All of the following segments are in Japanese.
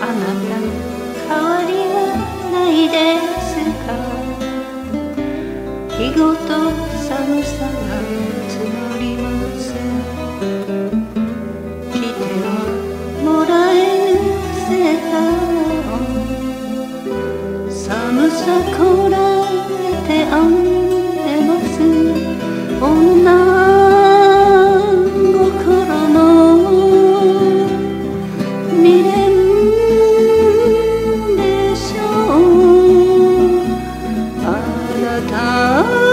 あなた変わりはないですか？日ごと寒さが募ります未練でしょう。あなた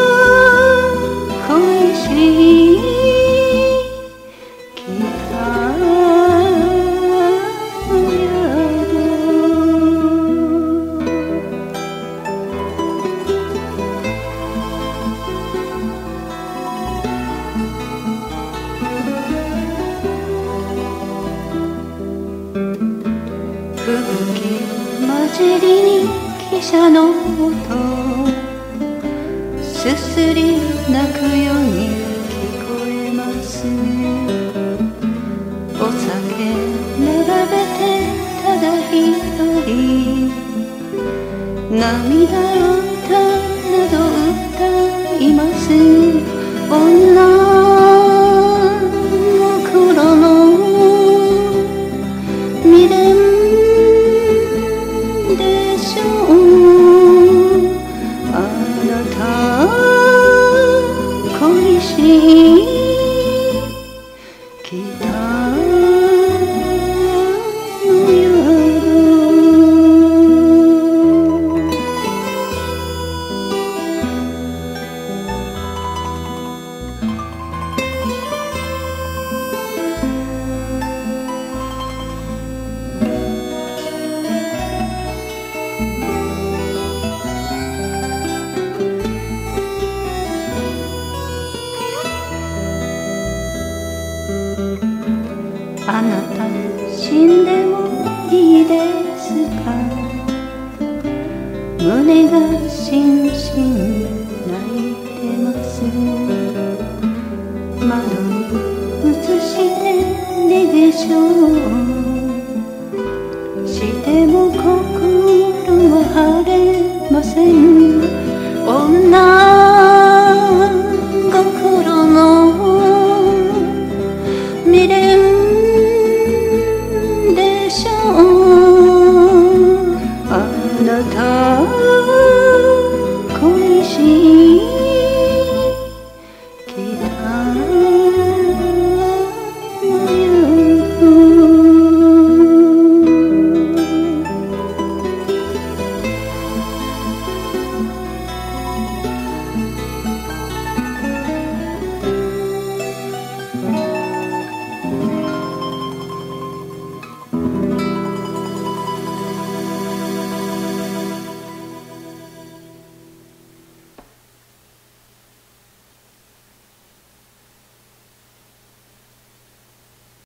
吹雪混じりに汽車の音すすり泣くように聞こえますお酒並べてただ一人涙を नहीं 死んでもいいですか？胸が死んしん